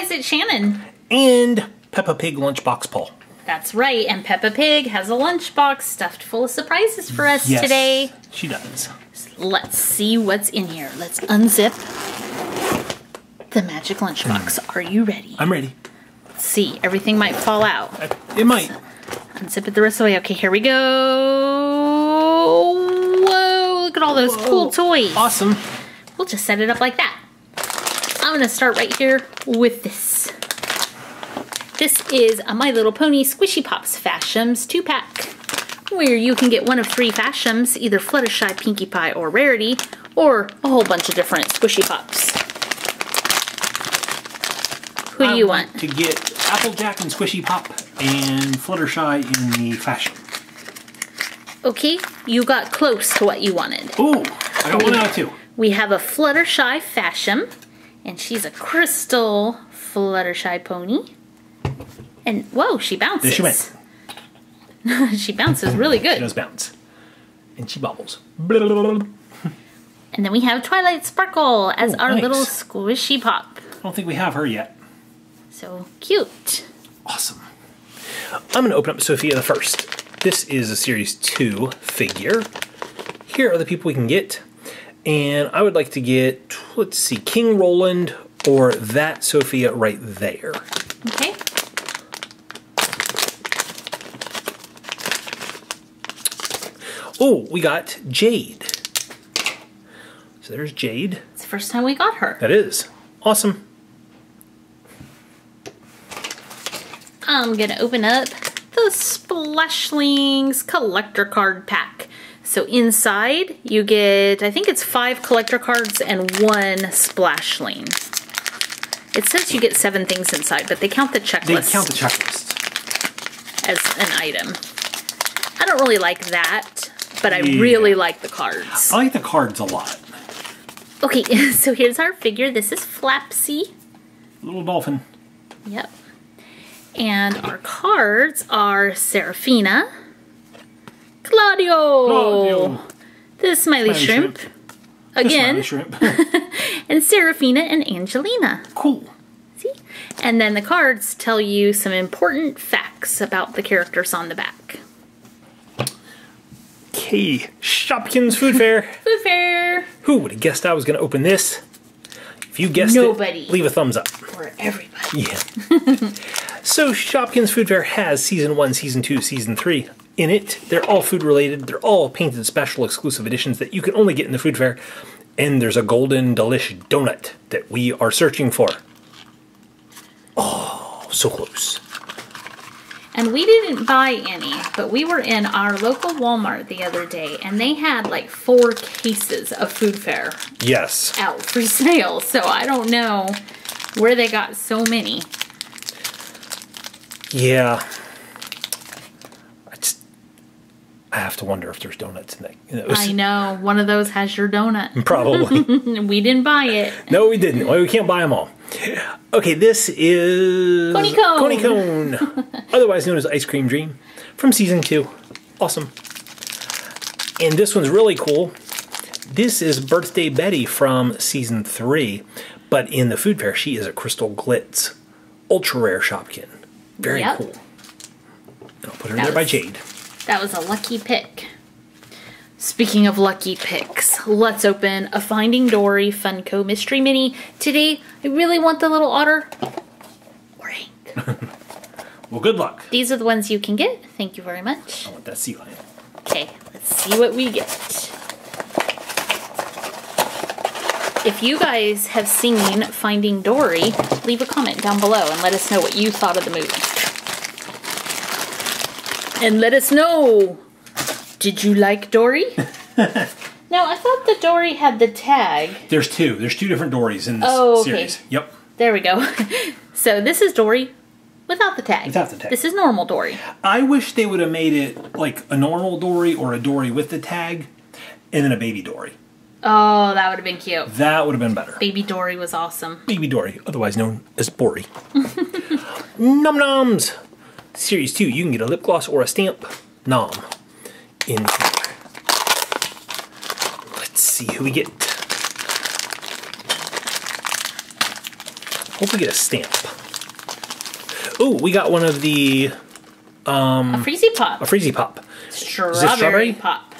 guys, it's Shannon. And Peppa Pig lunchbox pull. That's right, and Peppa Pig has a lunchbox stuffed full of surprises for us Yes, today. She does. Let's see what's in here. Let's unzip the magic lunchbox. Hmm. Are you ready? I'm ready. Let's see, everything might fall out. I- It might. Unzip it the rest of the way. Okay, here we go. Whoa, look at all those cool toys. Awesome. We'll just set it up like that. I'm gonna start right here with this. This is a My Little Pony Squishy Pops Fashems 2-pack, where you can get one of three Fashems, either Fluttershy, Pinkie Pie, or Rarity, or a whole bunch of different Squishy Pops. Who do you want? To get Applejack and Squishy Pop and Fluttershy in the fashion. Okay, you got close to what you wanted. Ooh, I got one out of two. We have a Fluttershy Fashem, and she's a crystal Fluttershy pony. And whoa, she bounces. There she went. she bounces really good. She does bounce. And she bobbles. And then we have Twilight Sparkle as Oh, our nice. little squishy pop. I don't think we have her yet. So cute. Awesome. I'm going to open up Sophia the first. This is a Series 2 figure. Here are the people we can get. And I would like to get, let's see, King Roland or that Sophia right there. Okay. Oh, we got Jade. So there's Jade. It's the first time we got her. That is. Awesome. I'm gonna open up the Splashling collector card pack. So inside you get, I think it's five collector cards and one Splashling. It says you get seven things inside, but they count the checklist. They count the checklist. as an item. I don't really like that, but I Yeah. really like the cards. I like the cards a lot. Okay, so here's our figure. This is Flapsy. Little dolphin. Yep. And our cards are Serafina, Claudio, Claudio. the Smiley, Smiley Shrimp, shrimp. again, Smiley shrimp. and Serafina and Angelina. cool. See? And then the cards tell you some important facts about the characters on the back. Okay, Shopkins Food Fair. Food fair Who would have guessed I was going to open this? If you guessed Nobody. it, leave a thumbs up. for everybody. Yeah. so Shopkins Food Fair has season one, season two, season three in it. They're all food related. They're all painted special exclusive editions that you can only get in the food fair. And there's a golden delish donut that we are searching for. Oh, so close. And we didn't buy any, but we were in our local Walmart the other day and they had like four cases of food fair Yes. out for sale. So I don't know where they got so many. Yeah. I just I have to wonder if there's donuts in that. I know one of those has your donut. Probably. we didn't buy it. no, we didn't. Well, we can't buy them all. Okay, this is Coney Cone. Coney Cone, otherwise known as Ice Cream Dream, from season two. Awesome. And this one's really cool. This is Birthday Betty from season three, but in the food fair, she is a Crystal Glitz, ultra rare Shopkin. Very Yep. cool. And I'll put her That there by Jade. That was a lucky pick. Speaking of lucky picks, let's open a Finding Dory Funko Mystery Mini. Today, I really want the little otter or Hank. Well, good luck. These are the ones you can get. Thank you very much. I want that sea lion. Okay, let's see what we get. If you guys have seen Finding Dory, leave a comment down below and let us know what you thought of the movie. And let us know, did you like Dory? now, I thought the Dory had the tag. There's two. There's two different Dories in this Oh, okay. series. Yep. There we go. so this is Dory without the tag. Without the tag. This is normal Dory. I wish they would have made it like a normal Dory or a Dory with the tag, and then a baby Dory. Oh, that would have been cute. That would have been better. Baby Dory was awesome. Baby Dory, otherwise known as Bory. Num noms. Series two, you can get a lip gloss or a stamp. Nom. In here. Let's see who we get. Hope we get a stamp. Oh, we got one of the um, a freezy pop. a freezy pop. strawberry, strawberry? pop.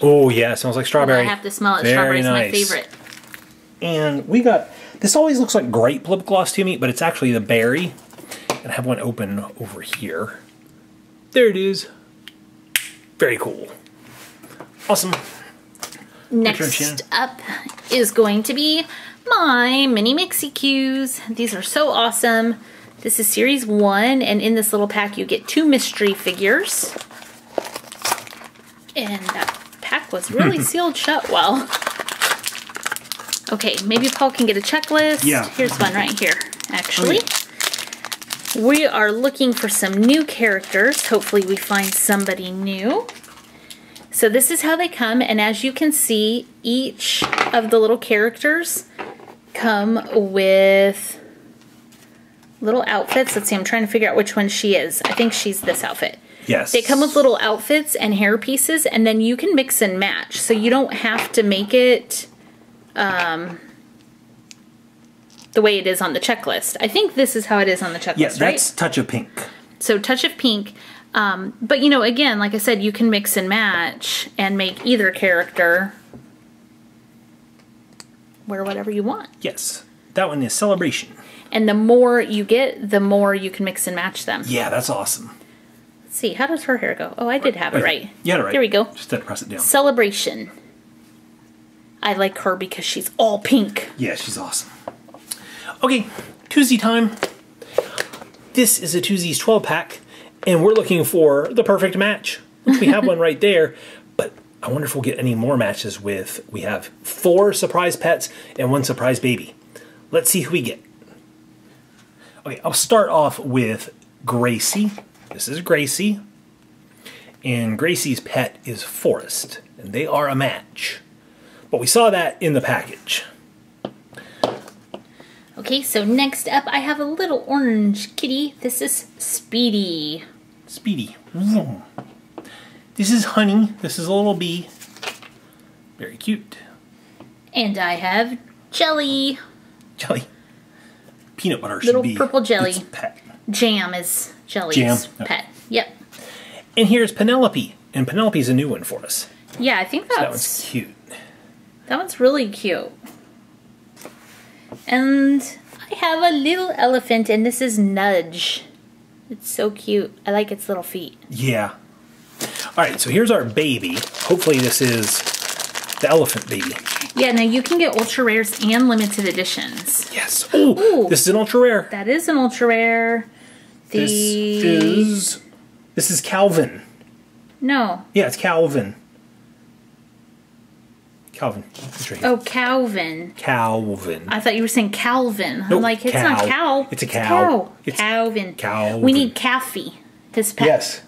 Oh yeah, smells like strawberry. I have to smell it. Very Strawberry's my favorite. And we got this. Always looks like grape lip gloss to me, but it's actually the berry. And I have one open over here. There it is. Very cool. Awesome. Next Shannon. up is going to be my mini Mixie Qs. These are so awesome. This is series one, and in this little pack, you get two mystery figures. And that pack was really sealed shut well. Okay, maybe Paul can get a checklist. Yeah. Here's one right here, actually. We are looking for some new characters. Hopefully, we find somebody new. So this is how they come, and as you can see, each of the little characters come with little outfits. Let's see, I'm trying to figure out which one she is. I think she's this outfit. Yes. They come with little outfits and hair pieces, and then you can mix and match. So you don't have to make it um, the way it is on the checklist. I think this is how it is on the checklist, Yeah, right? that's touch of pink. So touch of pink. Um, but you know, again, like I said, you can mix and match and make either character wear whatever you want. Yes. That one is celebration. And the more you get, the more you can mix and match them. Yeah, that's awesome. Let's see, how does her hair go? Oh, I did have it right. It right. Here we go. Just had to press it down. Celebration. I like her because she's all pink. Yeah, she's awesome. Okay, Twozies time. This is a Twozies 12 pack, and we're looking for the perfect match, which we have one right there. But I wonder if we'll get any more matches with. We have four surprise pets and one surprise baby. Let's see who we get. Okay, I'll start off with Gracie. This is Gracie. And Gracie's pet is Forest, and they are a match. But we saw that in the package. Okay, so next up I have a little orange kitty. This is Speedy. Speedy. This is Honey. This is a little bee. Very cute. And I have Jelly. Jelly. Peanut butter Little should be purple jelly. pet. Jam is Jelly's Jam, pet. Yep. And here's Penelope. And Penelope's a new one for us. Yeah, I think that's. That one's that's cute. that one's really cute. And I have a little elephant, and this is Nudge. It's so cute. I like its little feet. Yeah. All right, so here's our baby. Hopefully this is the elephant baby. Yeah, now you can get ultra rares and limited editions. Yes. Oh, this is an ultra rare. That is an ultra rare. The This is this is Calvin. no. Yeah, it's Calvin. Calvin. It's right here. Oh, Calvin. Calvin. I thought you were saying Calvin. Nope, I'm like, it's cow. not cow. It's a cow. It's Calvin. Calvin. We need Caffy, his pet. Yes.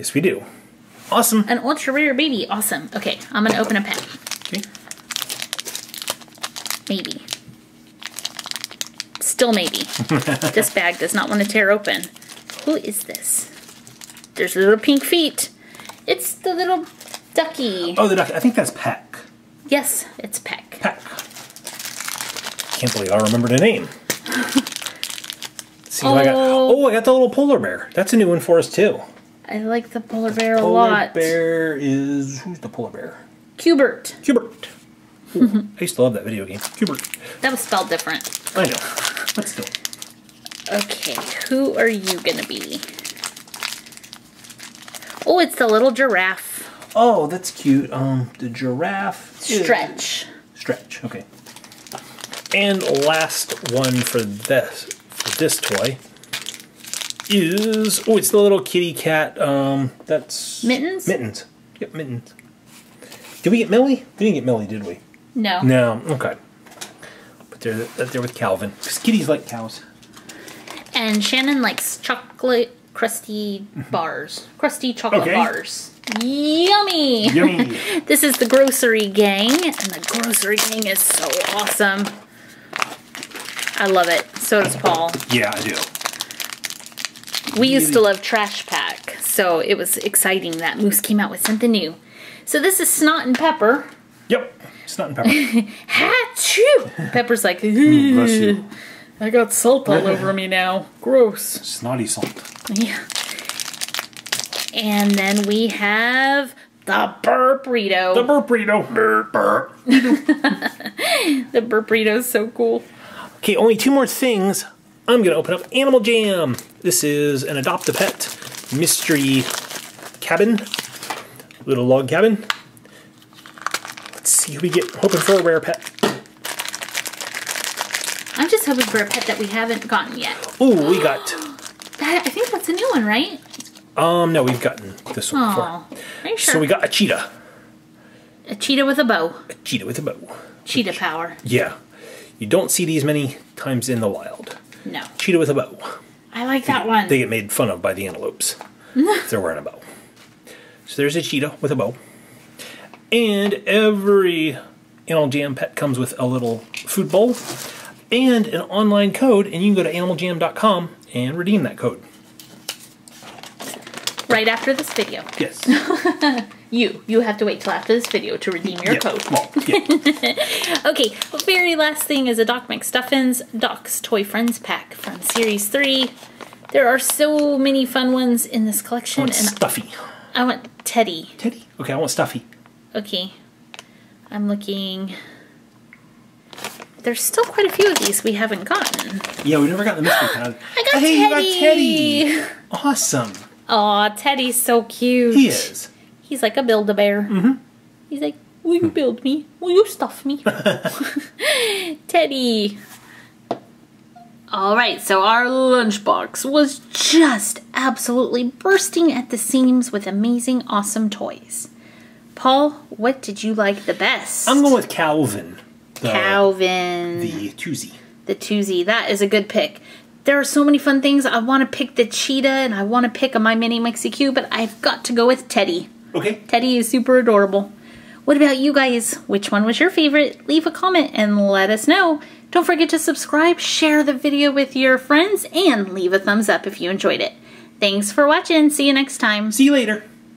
Yes, we do. Awesome. An ultra rare baby. Awesome. Okay, I'm gonna open a pack. Okay. Maybe. Still maybe. this bag does not want to tear open. Who is this? There's little pink feet. It's the little ducky. Oh, the duck. I think that's Peck. Yes, it's Peck. Peck. Can't believe I remembered a name. Let's see who I got. Oh. Oh, I got the little polar bear. That's a new one for us too. I like the polar bear a lot. Polar bear is who's the polar bear? Cubert. Cubert. Ooh, I used to love that video game. Cubert. That was spelled different. I know. But still. Okay, who are you gonna be? Oh, it's the little giraffe. Oh, that's cute. Um, the giraffe. is- Stretch. Stretch. Okay. And last one for this for this toy is oh, it's the little kitty cat. Um, that's Mittens? Mittens. Yep, mittens. Did we get Millie? We didn't get Millie, did we? No. No. Okay. But they're they're with Calvin because kitties like cows. And Shannon likes chocolate crusty bars. Crusty chocolate Okay. bars. Yummy! Yummy. This is the Grossery Gang, and the Grossery Gang is so awesome. I love it. So does Paul. yeah, I do. We used to love Trash Pack, so it was exciting that Moose came out with something new. So this is Snot and Pepper. Yep. Snot and pepper. Achoo! Pepper's like, mm, I got salt all over me now. Gross. Snotty salt. Yeah. And then we have the burrito. The burp burrito. Burp, burp. The burrito is so cool. Okay, only two more things. I'm gonna open up Animal Jam. This is an adopt a pet mystery cabin, little log cabin. Let's see who we get. Hoping for a rare pet. I'm just hoping for a pet that we haven't gotten yet. Ooh, we got. That I think that's a new one, right? Um, no, we've gotten this one before. Oh, are you sure? So we got a cheetah. a cheetah with a bow. A cheetah with a bow. Cheetah power. Yeah, you don't see these many times in the wild. No, Cheetah with a bow. I like that one. They get made fun of by the antelopes. they're wearing a bow. So there's a cheetah with a bow. And every Animal Jam pet comes with a little food bowl and an online code, and you can go to animaljam.com and redeem that code. Right after this video. Yes. You, you have to wait till after this video to redeem your yeah. code. Well. Okay, very last thing is a Doc McStuffins Doc's Toy Friends pack from Series 3. There are so many fun ones in this collection, want and stuffy. I want Teddy. Teddy? Okay, I want stuffy. Okay, I'm looking. There's still quite a few of these we haven't gotten. Yeah, we never got the mystery. I got hey, Teddy. you got Teddy. Awesome. Aw, Teddy's so cute. He is. He's like a Build-A-Bear. Mm-hmm. He's like, will you build me? Will you stuff me? Teddy. All right, so our lunchbox was just absolutely bursting at the seams with amazing, awesome toys. Paul, what did you like the best? I'm going with Calvin. The, Calvin. The Twozie. the Twozie. That is a good pick. There are so many fun things. I want to pick the cheetah and I want to pick a My Mini Mixie Q, but I've got to go with Teddy. Okay. Teddy is super adorable. What about you guys? Which one was your favorite? Leave a comment and let us know. Don't forget to subscribe, share the video with your friends, and leave a thumbs up if you enjoyed it. Thanks for watching. See you next time. See you later.